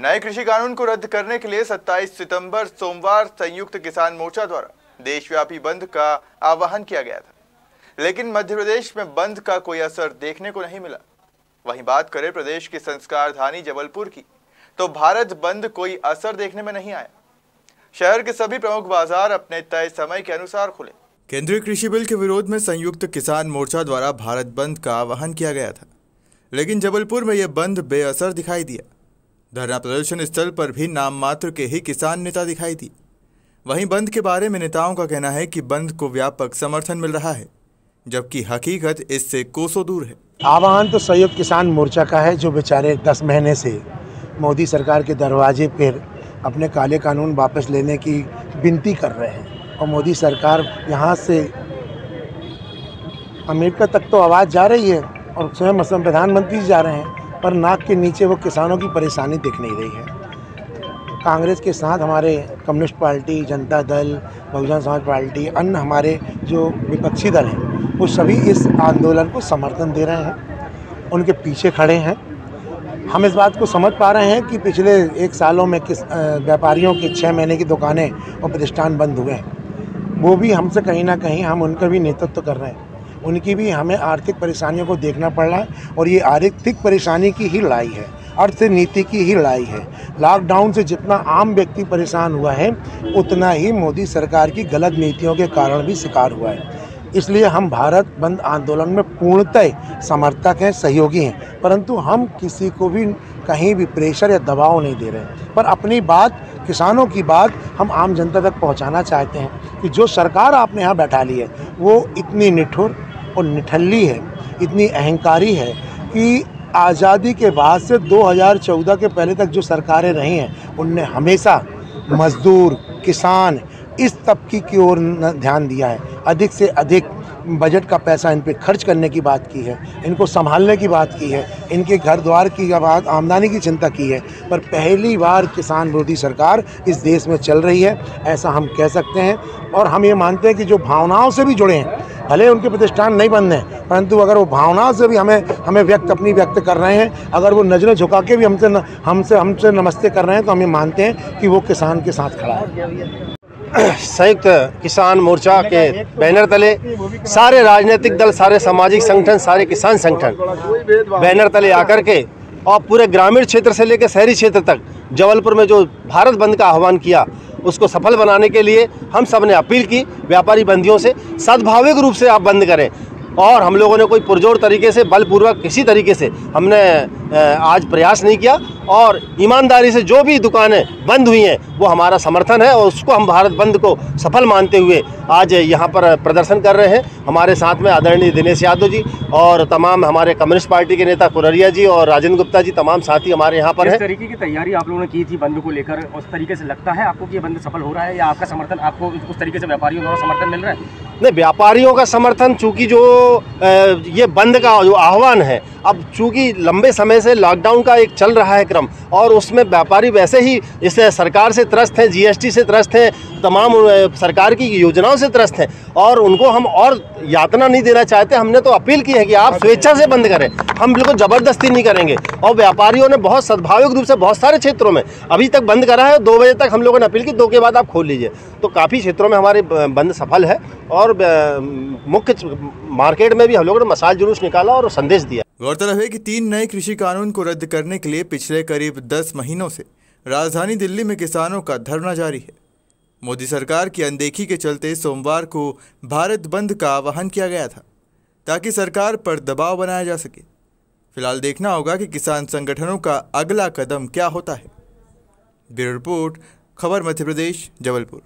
नए कृषि कानून को रद्द करने के लिए 27 सितंबर सोमवार संयुक्त किसान मोर्चा द्वारा देशव्यापी बंद का आह्वान किया गया था। लेकिन मध्य प्रदेश में बंद का कोई असर देखने को नहीं मिला। वहीं बात करें प्रदेश की संस्कार धानी जबलपुर की तो भारत बंद कोई असर देखने में नहीं आया। शहर के सभी प्रमुख बाज़ार अपने तय समय के अनुसार खुले। केंद्रीय कृषि बिल के विरोध में संयुक्त किसान मोर्चा द्वारा भारत बंद का आह्वान किया गया था। लेकिन जबलपुर में यह बंद बेअसर दिखाई दिया। धरना प्रदर्शन स्थल पर भी नाम मात्र के ही किसान नेता दिखाई दिए। वहीं बंद के बारे में नेताओं का कहना है कि बंद को व्यापक समर्थन मिल रहा है, जबकि हकीकत इससे कोसों दूर है। आह्वान तो संयुक्त किसान मोर्चा का है, जो बेचारे दस महीने से मोदी सरकार के दरवाजे पर अपने काले कानून वापस लेने की विनती कर रहे हैं। और मोदी सरकार यहाँ से अमेरिका तक तो आवाज़ जा रही है और स्वयं असम प्रधानमंत्री जा रहे हैं। पर नाक के नीचे वो किसानों की परेशानी दिख नहीं रही है। कांग्रेस के साथ हमारे communist party, Janata Dal, Bahujan Samaj party, अन्य हमारे जो विपक्षी दल हैं, वो सभी इस आंदोलन को समर्थन दे रहे हैं। उनके पीछे खड़े हैं। हम इस बात को समझ पा रहे हैं कि पिछले एक सालों में किस व्यापारियों की छः महीने की दुकानें और प्रतिष्ठान बंद हुए हैं। वो भी हमसे कहीं ना कहीं हम उनका भी नेतृत्व कर रहे हैं। उनकी भी हमें आर्थिक परेशानियों को देखना पड़ रहा है और ये आर्थिक परेशानी की ही लड़ाई है अर्थ नीति की ही लड़ाई है। लॉकडाउन से जितना आम व्यक्ति परेशान हुआ है, उतना ही मोदी सरकार की गलत नीतियों के कारण भी शिकार हुआ है। इसलिए हम भारत बंद आंदोलन में पूर्णतः समर्थक हैं, सहयोगी हैं, परंतु हम किसी को भी कहीं भी प्रेशर या दबाव नहीं दे रहे पर अपनी बात, किसानों की बात हम आम जनता तक पहुंचाना चाहते हैं कि जो सरकार आपने यहाँ बैठा ली है, वो इतनी निठुर और निठल्ली है, इतनी अहंकारी है कि आज़ादी के बाद से 2014 के पहले तक जो सरकारें रही हैं, उनने हमेशा मज़दूर, किसान इस तबकी की ओर ध्यान दिया है। अधिक से अधिक बजट का पैसा इन पर खर्च करने की बात की है, इनको संभालने की बात की है, इनके घर द्वार की बात, आमदनी की चिंता की है। पर पहली बार किसान विरोधी सरकार इस देश में चल रही है, ऐसा हम कह सकते हैं। और हम ये मानते हैं कि जो भावनाओं से भी जुड़े हैं भले उनके प्रतिष्ठान नहीं बंद हैं परंतु अगर वो भावनाओं से भी हमें हमें व्यक्त, अपनी व्यक्त कर रहे हैं, अगर वो नज़रें झुका के भी हमसे हमसे हमसे नमस्ते कर रहे हैं तो हम मानते हैं कि वो किसान के साथ खड़ा है। संयुक्त किसान मोर्चा के बैनर तले सारे राजनीतिक दल, सारे सामाजिक संगठन, सारे किसान संगठन बैनर तले आकर के और पूरे ग्रामीण क्षेत्र से लेकर शहरी क्षेत्र तक, जबलपुर में जो भारत बंद का आह्वान किया उसको सफल बनाने के लिए हम सबने अपील की व्यापारी बंदियों से, सद्भाविक रूप से आप बंद करें। और हम लोगों ने कोई पुरजोर तरीके से, बलपूर्वक किसी तरीके से हमने आज प्रयास नहीं किया और ईमानदारी से जो भी दुकानें बंद हुई हैं वो हमारा समर्थन है और उसको हम भारत बंद को सफल मानते हुए आज यहाँ पर प्रदर्शन कर रहे हैं। हमारे साथ में आदरणीय दिनेश यादव जी और तमाम हमारे कम्युनिस्ट पार्टी के नेता कुररिया जी और राजेंद्र गुप्ता जी तमाम साथी हमारे यहाँ पर है। तरीके की तैयारी आप लोगों ने की थी बंद को लेकर? उस तरीके से लगता है आपको कि ये बंद सफल हो रहा है या आपका समर्थन आपको उस तरीके से व्यापारियों द्वारा समर्थन मिल रहा है? नहीं व्यापारियों का समर्थन चूँकि जो ये बंद का जो आह्वान है अब चूँकि लंबे समय से लॉकडाउन का एक चल रहा है क्रम। और उसमें व्यापारी वैसे ही इस सरकार से त्रस्त हैं जीएसटी से त्रस्त हैं, तमाम सरकार की योजनाओं से त्रस्त हैं। और उनको हम और यातना नहीं देना चाहते, हमने तो अपील की है कि आप स्वेच्छा से बंद करें। हम बिल्कुल ज़बरदस्ती नहीं करेंगे। और व्यापारियों ने बहुत सद्भाविक रूप से बहुत सारे क्षेत्रों में अभी तक बंद करा है, दो बजे तक हम लोगों ने अपील की, दो के बाद आप खोल लीजिए। तो काफ़ी क्षेत्रों में हमारे बंद सफल है। और मुख्य मार्केट में भी हम लोगों ने मसाल जुलूस निकाला और संदेश दिया। गौरतलब है कि तीन नए कृषि कानून को रद्द करने के लिए पिछले करीब दस महीनों से राजधानी दिल्ली में किसानों का धरना जारी है। मोदी सरकार की अनदेखी के चलते सोमवार को भारत बंद का आह्वान किया गया था, ताकि सरकार पर दबाव बनाया जा सके। फ़िलहाल देखना होगा कि किसान संगठनों का अगला कदम क्या होता है। ब्यूरो रिपोर्ट, खबर मध्य प्रदेश, जबलपुर।